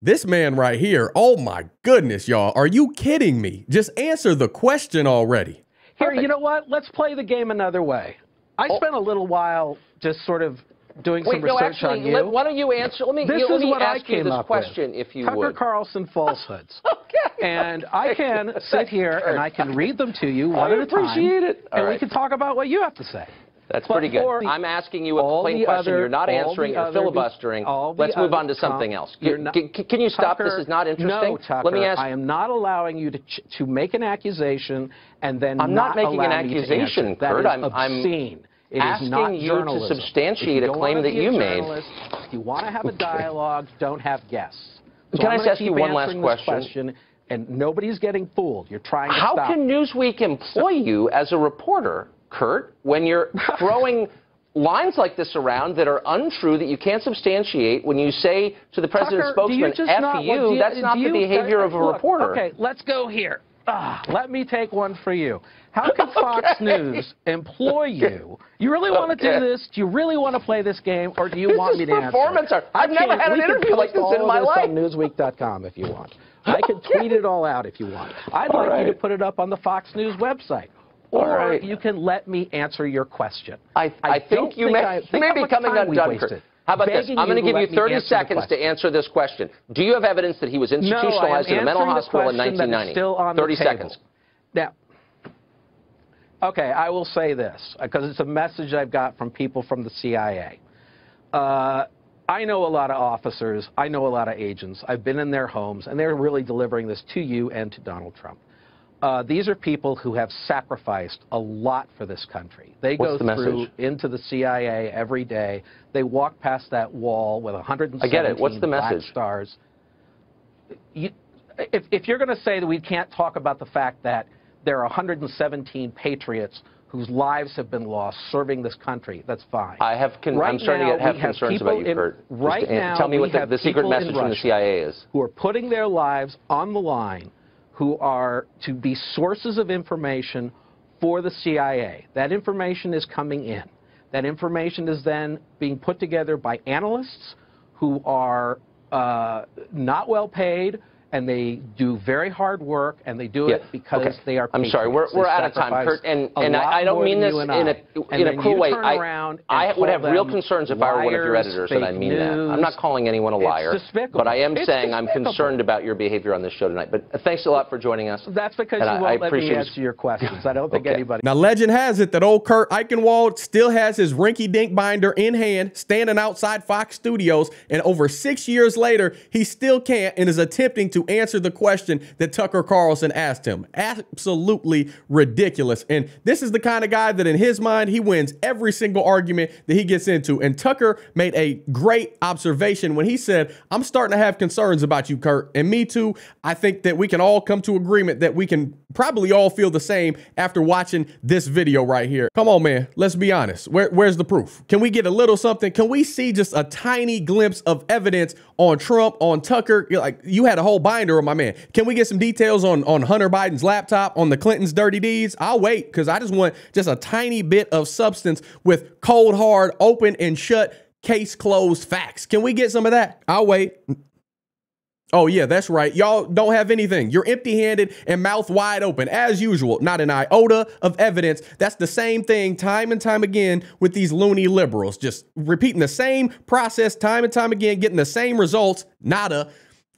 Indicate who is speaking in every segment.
Speaker 1: This man right here, oh my goodness, y'all. Are you kidding me? Just answer the question already.
Speaker 2: Here, you know what? Let's play the game another way. I
Speaker 3: Oh.
Speaker 2: spent a little while just sort of doing
Speaker 3: Wait,
Speaker 2: some
Speaker 3: no,
Speaker 2: research
Speaker 3: actually,
Speaker 2: on you.
Speaker 3: let- why don't you answer? Let me,
Speaker 2: this
Speaker 3: let
Speaker 2: is
Speaker 3: me
Speaker 2: what I
Speaker 3: ask you this question,
Speaker 2: with.
Speaker 3: if you
Speaker 2: Tucker
Speaker 3: would.
Speaker 2: Carlson falsehoods.
Speaker 3: Okay.
Speaker 2: And I can sit here and I can read them to you one
Speaker 3: I
Speaker 2: at a time.
Speaker 3: I appreciate it. All
Speaker 2: and we can talk about what you have to say.
Speaker 3: That's
Speaker 2: But
Speaker 3: pretty good. I'm asking you a plain question.
Speaker 2: other-
Speaker 3: you're not answering. You're filibustering. Let's move on to something else.
Speaker 2: you're not-
Speaker 3: c- can you stop?
Speaker 2: Tucker,
Speaker 3: this is not interesting.
Speaker 2: No, Tucker,
Speaker 3: Let me ask.
Speaker 2: I am not allowing you to ch- to make an accusation and then
Speaker 3: I'm not making an accusation, Kurt.
Speaker 2: is
Speaker 3: I'm- I'm
Speaker 2: obscene. It is
Speaker 3: asking
Speaker 2: not
Speaker 3: you to substantiate a claim that you made.
Speaker 2: If you want to have a dialogue, don't have guests. So
Speaker 3: Can I
Speaker 2: I'm
Speaker 3: just ask you one last question?
Speaker 2: question? And nobody's getting fooled. You're trying to
Speaker 3: How
Speaker 2: stop.
Speaker 3: can Newsweek employ you as a reporter, Kurt, when you're throwing lines like this around that are untrue that you can't substantiate when you say to the president's
Speaker 2: Tucker, do you
Speaker 3: spokesman, F
Speaker 2: not,
Speaker 3: you,
Speaker 2: you-
Speaker 3: that's not the behavior of a
Speaker 2: look,
Speaker 3: reporter.
Speaker 2: Okay, let's go here. Ah, let me take one for you. How can Fox
Speaker 3: Okay.
Speaker 2: News employ you? You really want to
Speaker 3: Okay.
Speaker 2: do this? Do you really want to play this game, or do you
Speaker 3: This
Speaker 2: want me to answer?
Speaker 3: performance art.
Speaker 2: I
Speaker 3: I've never had an interview like this in my life.
Speaker 2: on Newsweek.com if you want. I can tweet it all out if you want. I'd
Speaker 3: All
Speaker 2: like you to put it up on the Fox News website. Or
Speaker 3: right.
Speaker 2: you can let me answer your question.
Speaker 3: I, I,
Speaker 2: don't
Speaker 3: think you may,
Speaker 2: I, think
Speaker 3: may be coming undone, Kurt. How about this? I'm going to give you 30 seconds to answer this question. Do you have evidence that he was
Speaker 2: No,
Speaker 3: institutionalized in a mental hospital in
Speaker 2: question that is
Speaker 3: 1990?
Speaker 2: still on
Speaker 3: 30
Speaker 2: the table.
Speaker 3: seconds.
Speaker 2: Now, okay, I will say this because it's a message I've got from people from the CIA. Uh, I know a lot of officers, I know a lot of agents. I've been in their homes, and they're really delivering this to you and to Donald Trump. Uh, these are people who have sacrificed a lot for this country. They
Speaker 3: What's
Speaker 2: go
Speaker 3: the
Speaker 2: through
Speaker 3: message?
Speaker 2: into the CIA every day. They walk past that wall with 117
Speaker 3: I get it. What's the message?
Speaker 2: stars you, if, if you're going to say that we can't talk about the fact that there are 117 patriots whose lives have been lost serving this country, that's fine.
Speaker 3: I have
Speaker 2: Right
Speaker 3: I'm starting
Speaker 2: now,
Speaker 3: to have concerns about you,
Speaker 2: in-
Speaker 3: Kurt.
Speaker 2: Right now,
Speaker 3: tell me what the, the secret message from the CIA is.
Speaker 2: who are putting their lives on the line, who are to be sources of information for the CIA. That information is coming in. That information is then being put together by analysts who are uh, not well paid, and they do very hard work, and they do it because
Speaker 3: okay.
Speaker 2: they are.
Speaker 3: I'm sorry, we're, we're out of time, Kurt, and, and I, I don't mean this
Speaker 2: and
Speaker 3: in
Speaker 2: I.
Speaker 3: a
Speaker 2: And
Speaker 3: in
Speaker 2: then
Speaker 3: a
Speaker 2: cool
Speaker 3: way. I,
Speaker 2: around
Speaker 3: I would have real concerns if I were one of your editors and I
Speaker 2: fake
Speaker 3: mean that. I'm not calling anyone a
Speaker 2: It's
Speaker 3: liar,
Speaker 2: despicable.
Speaker 3: but I am
Speaker 2: It's
Speaker 3: saying I'm concerned about your behavior on this show tonight. But uh, thanks a lot for joining us.
Speaker 2: That's because
Speaker 3: And
Speaker 2: you
Speaker 3: I-
Speaker 2: won't
Speaker 3: I
Speaker 2: let me
Speaker 3: appreciate it.
Speaker 2: answer your questions. I don't think
Speaker 3: Okay.
Speaker 2: anybody.
Speaker 1: Now, legend has it that old Kurt Eichenwald still has his rinky dink binder in hand, standing outside Fox Studios, and over six years later, he still can't and is attempting to answer the question that Tucker Carlson asked him. Absolutely ridiculous. And this is the kind of guy that, in his mind, he wins every single argument that he gets into. And Tucker made a great observation when he said, I'm starting to have concerns about you, Kurt. And me too. I think that we can all come to agreement that we can probably all feel the same after watching this video right here. Come on, man. Let's be honest. Where, where's the proof? Can we get a little something? Can we see just a tiny glimpse of evidence on Trump, on Tucker? You're Like you had a whole binder on my man. Can we get some details on, on Hunter Biden's laptop, on the Clintons' dirty deeds? I'll wait because I just want just a tiny bit of substance with cold, hard, open and shut, case closed facts. Can we get some of that? I'll wait. Oh, yeah, that's right. Y'all don't have anything. You're empty handed and mouth wide open, as usual. Not an iota of evidence. That's the same thing time and time again with these loony liberals. Just repeating the same process time and time again, getting the same results. Nada.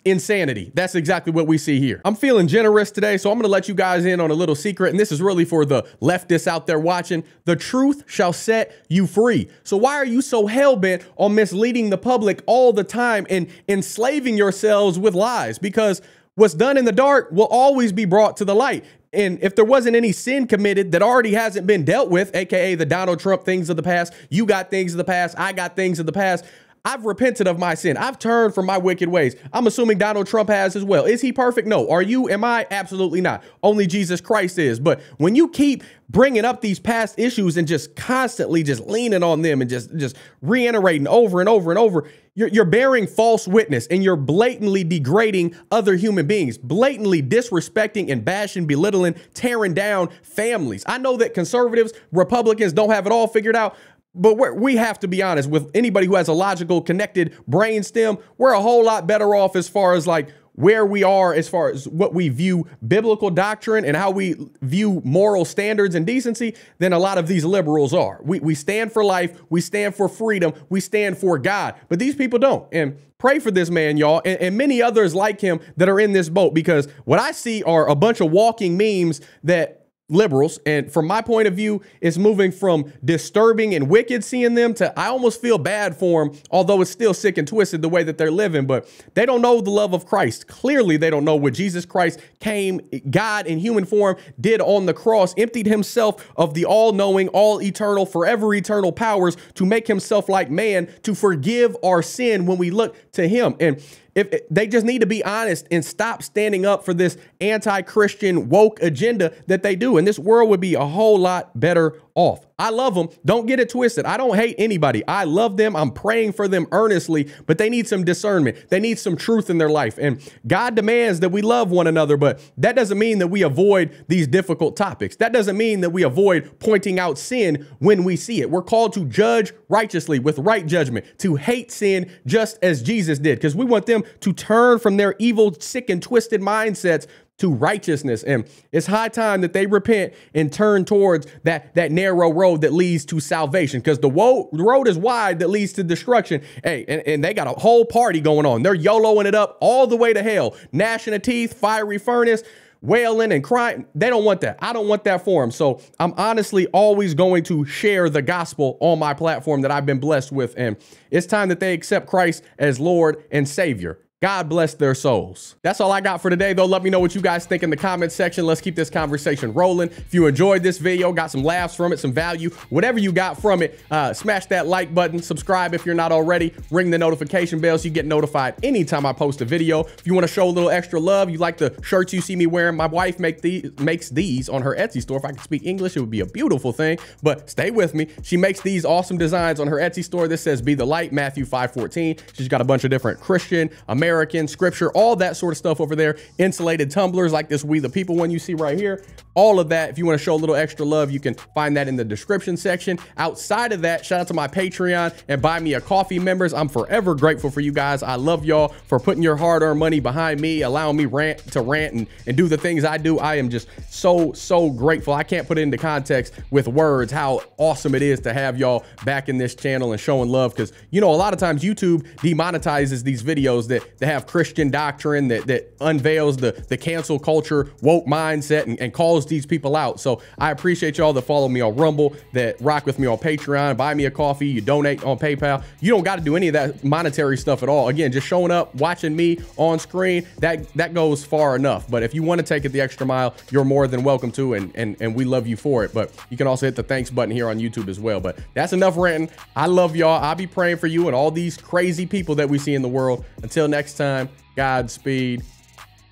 Speaker 1: Insanity. That's exactly what we see here. I'm feeling generous today, so I'm going to let you guys in on a little secret, and this is really for the leftists out there watching. The truth shall set you free. So why are you so hell-bent on misleading the public all the time and enslaving yourselves with lies? Because what's done in the dark will always be brought to the light. And if there wasn't any sin committed that already hasn't been dealt with, aka the Donald Trump things of the past, you got things of the past, I got things of the past. I've repented of my sin. I've turned from my wicked ways. I'm assuming Donald Trump has as well. Is he perfect? No. Are you? Am I? Absolutely not. Only Jesus Christ is. But when you keep bringing up these past issues and just constantly just leaning on them and just just reiterating over and over and over, you're, you're bearing false witness and you're blatantly degrading other human beings, blatantly disrespecting and bashing, belittling, tearing down families. I know that conservatives, Republicans don't have it all figured out. But we have to be honest with anybody who has a logical connected brain stem we're a whole lot better off as far as like where we are as far as what we view biblical doctrine and how we view moral standards and decency than a lot of these liberals are. We, we stand for life, we stand for freedom, we stand for God, but these people don't. And pray for this man, y'all, and, and many others like him that are in this boat because what I see are a bunch of walking memes that liberals. And from my point of view, it's moving from disturbing and wicked seeing them to I almost feel bad for them, although it's still sick and twisted the way that they're living. But they don't know the love of Christ. Clearly, they don't know what Jesus Christ came, God in human form, did on the cross, emptied himself of the all knowing, all eternal, forever eternal powers to make himself like man to forgive our sin when we look to him. And if they just need to be honest and stop standing up for this anti-Christian woke agenda that they do. And this world would be a whole lot better off. I love them. Don't get it twisted. I don't hate anybody. I love them. I'm praying for them earnestly, but they need some discernment. They need some truth in their life. And God demands that we love one another, but that doesn't mean that we avoid these difficult topics. That doesn't mean that we avoid pointing out sin when we see it. We're called to judge righteously with right judgment, to hate sin just as Jesus did, because we want them to turn from their evil, sick, and twisted mindsets to righteousness. And it's high time that they repent and turn towards that, that narrow road that leads to salvation because the, the road is wide that leads to destruction. Hey, and, and they got a whole party going on. They're YOLOing it up all the way to hell. Gnashing of teeth, fiery furnace, wailing and crying. They don't want that. I don't want that for them. So I'm honestly always going to share the gospel on my platform that I've been blessed with. And it's time that they accept Christ as Lord and Savior. God bless their souls. That's all I got for today, though. Let me know what you guys think in the comment section. Let's keep this conversation rolling. If you enjoyed this video, got some laughs from it, some value, whatever you got from it, uh, smash that like button, subscribe if you're not already, ring the notification bell so you get notified anytime I post a video. If you want to show a little extra love, you like the shirts you see me wearing, my wife make these, makes these on her Etsy store. If I could speak English, it would be a beautiful thing, but stay with me. She makes these awesome designs on her Etsy store. This says, be the light, Matthew 5.14. She's got a bunch of different Christian, American, American, scripture, all that sort of stuff over there. Insulated tumblers like this We the People one you see right here. All of that. If you want to show a little extra love, you can find that in the description section. Outside of that, shout out to my Patreon and buy me a coffee members. I'm forever grateful for you guys. I love y'all for putting your hard-earned money behind me, allowing me rant to rant and, and do the things I do. I am just so, so grateful. I can't put it into context with words how awesome it is to have y'all back in this channel and showing love because, you know, a lot of times YouTube demonetizes these videos that that have Christian doctrine that, that unveils the, the cancel culture, woke mindset, and, and calls these people out. So I appreciate y'all that follow me on Rumble, that rock with me on Patreon, buy me a coffee, you donate on PayPal. You don't got to do any of that monetary stuff at all. Again, just showing up, watching me on screen, that that goes far enough. But if you want to take it the extra mile, you're more than welcome to, and, and, and we love you for it. But you can also hit the thanks button here on YouTube as well. But that's enough ranting. I love y'all. I'll be praying for you and all these crazy people that we see in the world. Until next time, Godspeed.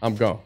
Speaker 1: I'm gone.